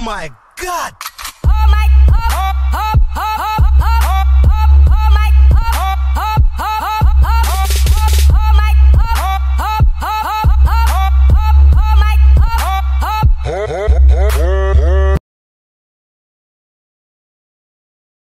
my God.